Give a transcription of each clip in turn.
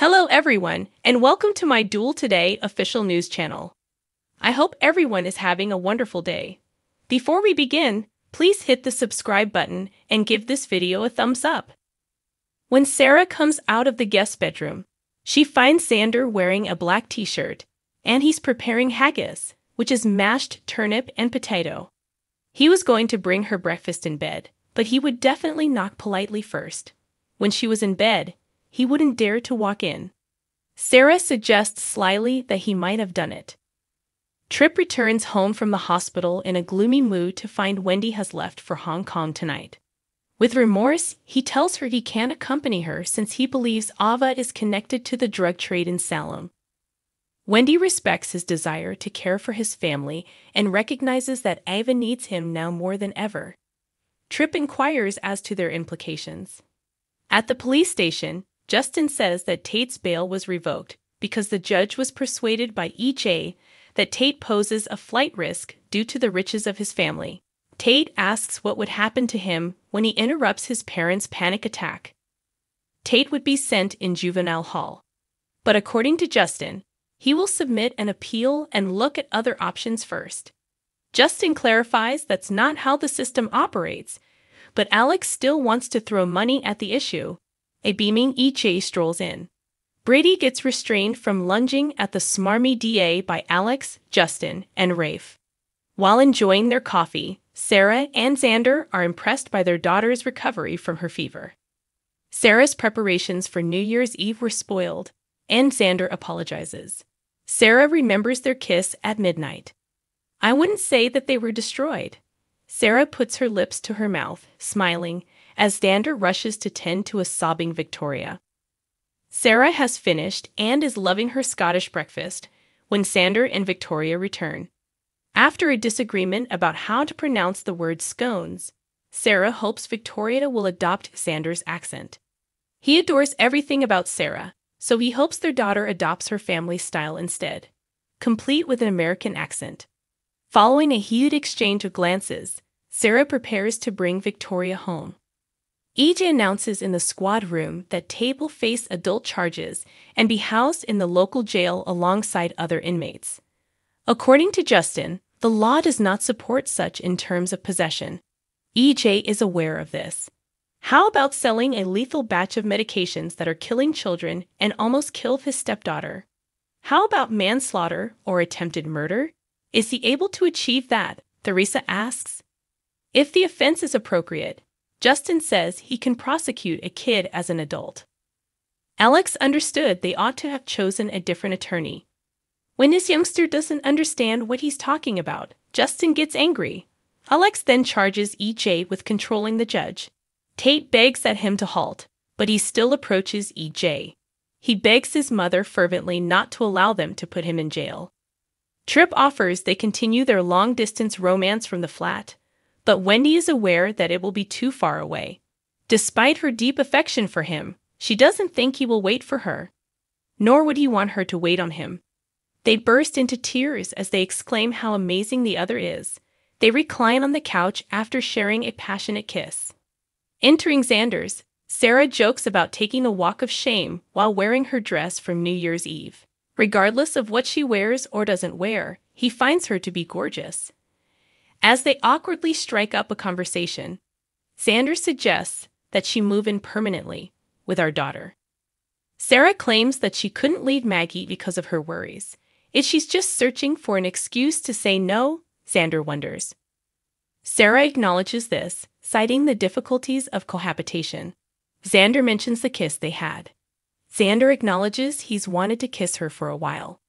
Hello, everyone, and welcome to my Duel Today official news channel. I hope everyone is having a wonderful day. Before we begin, please hit the subscribe button and give this video a thumbs up. When Sarah comes out of the guest bedroom, she finds Xander wearing a black t shirt, and he's preparing haggis, which is mashed turnip and potato. He was going to bring her breakfast in bed, but he would definitely knock politely first. When she was in bed, he wouldn't dare to walk in. Sarah suggests slyly that he might have done it. Tripp returns home from the hospital in a gloomy mood to find Wendy has left for Hong Kong tonight. With remorse, he tells her he can't accompany her since he believes Ava is connected to the drug trade in Salem. Wendy respects his desire to care for his family and recognizes that Ava needs him now more than ever. Tripp inquires as to their implications. At the police station, Justin says that Tate's bail was revoked because the judge was persuaded by EJ that Tate poses a flight risk due to the riches of his family. Tate asks what would happen to him when he interrupts his parents' panic attack. Tate would be sent in juvenile hall. But according to Justin, he will submit an appeal and look at other options first. Justin clarifies that's not how the system operates, but Alex still wants to throw money at the issue. A beaming EJ strolls in. Brady gets restrained from lunging at the smarmy DA by Alex, Justin, and Rafe. While enjoying their coffee, Sarah and Xander are impressed by their daughter's recovery from her fever. Sarah's preparations for New Year's Eve were spoiled, and Xander apologizes. Sarah remembers their kiss at midnight. I wouldn't say that they were destroyed. Sarah puts her lips to her mouth, smiling, as Xander rushes to tend to a sobbing Victoria. Sarah has finished and is loving her Scottish breakfast when Xander and Victoria return. After a disagreement about how to pronounce the word scones, Sarah hopes Victoria will adopt Xander's accent. He adores everything about Sarah, so he hopes their daughter adopts her family's style instead, complete with an American accent. Following a heated exchange of glances, Sarah prepares to bring Victoria home. EJ announces in the squad room that Tate'll face adult charges and be housed in the local jail alongside other inmates. According to Justin, the law does not support such in terms of possession. EJ is aware of this. How about selling a lethal batch of medications that are killing children and almost killed his stepdaughter? How about manslaughter or attempted murder? Is he able to achieve that? Theresa asks. If the offense is appropriate, Justin says he can prosecute a kid as an adult. Alex understood they ought to have chosen a different attorney, when his youngster doesn't understand what he's talking about, Justin gets angry. Alex then charges EJ with controlling the judge. Tate begs at him to halt, but he still approaches EJ. He begs his mother fervently not to allow them to put him in jail. Tripp offers they continue their long distance romance from the flat, but Wendy is aware that it will be too far away. Despite her deep affection for him, she doesn't think he will wait for her. Nor would he want her to wait on him. They burst into tears as they exclaim how amazing the other is. They recline on the couch after sharing a passionate kiss. Entering Xander's, Sarah jokes about taking a walk of shame while wearing her dress from New Year's Eve. Regardless of what she wears or doesn't wear, he finds her to be gorgeous. As they awkwardly strike up a conversation, Xander suggests that she move in permanently with our daughter. Sarah claims that she couldn't leave Maggie because of her worries, is she just searching for an excuse to say no? Xander wonders. Sarah acknowledges this, citing the difficulties of cohabitation. Xander mentions the kiss they had. Xander acknowledges he's wanted to kiss her for a while,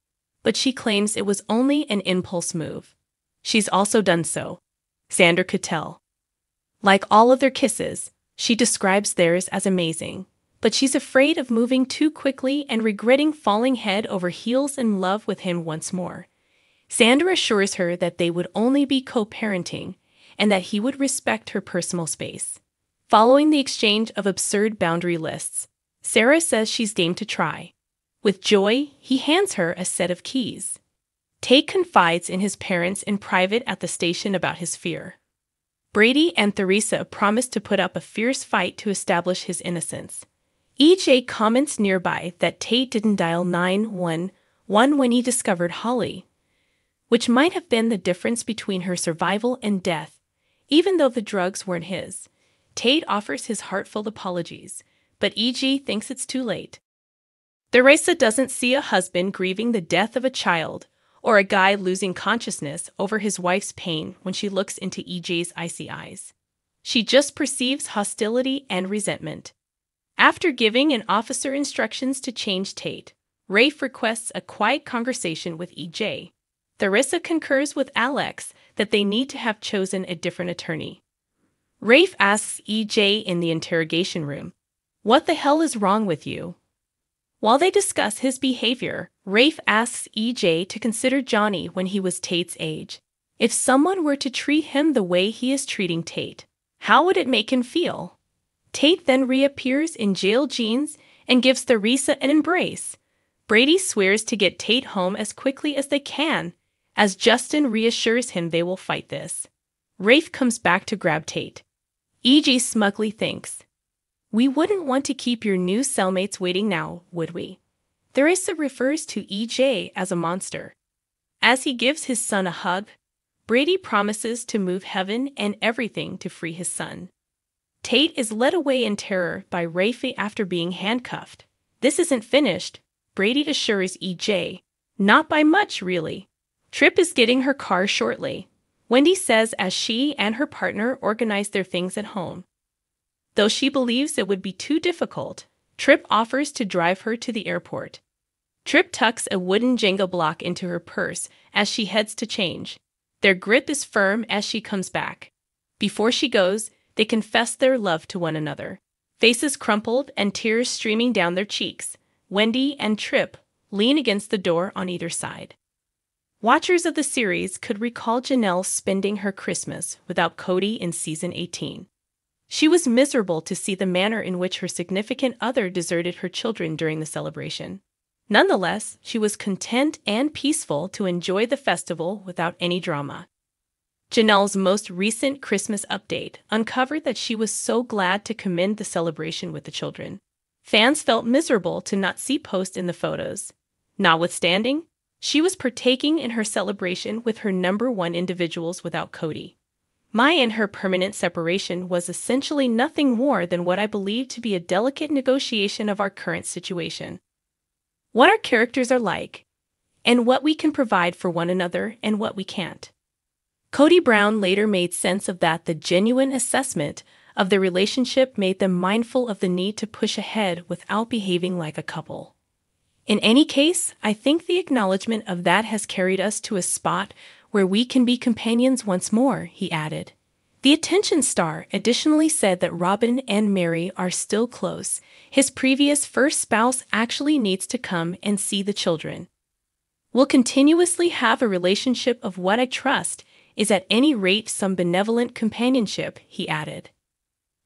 but she claims it was only an impulse move. She's also done so. Xander could tell. Like all of their kisses, she describes theirs as amazing, but she's afraid of moving too quickly and regretting falling head over heels in love with him once more. Xander assures her that they would only be co parenting and that he would respect her personal space. Following the exchange of absurd boundary lists, Sarah says she's game to try. With joy, he hands her a set of keys. Tate confides in his parents in private at the station about his fear. Brady and Theresa promise to put up a fierce fight to establish his innocence. EJ comments nearby that Tate didn't dial 911 when he discovered Holly, which might have been the difference between her survival and death, even though the drugs weren't his. Tate offers his heartfelt apologies, but EJ thinks it's too late. Theresa doesn't see a husband grieving the death of a child or a guy losing consciousness over his wife's pain when she looks into EJ's icy eyes. She just perceives hostility and resentment. After giving an officer instructions to change Tate, Rafe requests a quiet conversation with EJ. Theresa concurs with Alex that they need to have chosen a different attorney. Rafe asks EJ in the interrogation room, What the hell is wrong with you? While they discuss his behavior, Rafe asks EJ to consider Johnny when he was Tate's age. If someone were to treat him the way he is treating Tate, how would it make him feel? Tate then reappears in jail jeans and gives Theresa an embrace. Brady swears to get Tate home as quickly as they can, as Justin reassures him they will fight this. Rafe comes back to grab Tate. EJ smugly thinks, We wouldn't want to keep your new cellmates waiting now, would we? Theresa refers to EJ as a monster. As he gives his son a hug, Brady promises to move heaven and everything to free his son. Tate is led away in terror by Rafe after being handcuffed. This isn't finished, Brady assures EJ. Not by much, really. Tripp is getting her car shortly. Wendy says as she and her partner organize their things at home. Though she believes it would be too difficult, Tripp offers to drive her to the airport. Tripp tucks a wooden Jenga block into her purse as she heads to change. Their grip is firm as she comes back. Before she goes, they confess their love to one another. Faces crumpled and tears streaming down their cheeks, Wendy and Tripp lean against the door on either side. Watchers of the series could recall Janelle spending her Christmas without Kody in season 18. She was miserable to see the manner in which her significant other deserted her children during the celebration. Nonetheless, she was content and peaceful to enjoy the festival without any drama. Janelle's most recent Christmas update uncovered that she was so glad to commend the celebration with the children. Fans felt miserable to not see Post in the photos. Notwithstanding, she was partaking in her celebration with her number one individuals without Kody. My and her permanent separation was essentially nothing more than what I believe to be a delicate negotiation of our current situation. What our characters are like, and what we can provide for one another and what we can't. Kody Brown later made sense of that the genuine assessment of the relationship made them mindful of the need to push ahead without behaving like a couple. In any case, I think the acknowledgement of that has carried us to a spot where we can be companions once more, he added. The attention star additionally said that Robyn and Meri are still close. His previous first spouse actually needs to come and see the children. We'll continuously have a relationship of what I trust is at any rate some benevolent companionship, he added.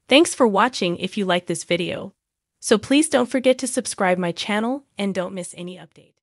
Thanks for watching if you like this video. So please don't forget to subscribe my channel and don't miss any updates.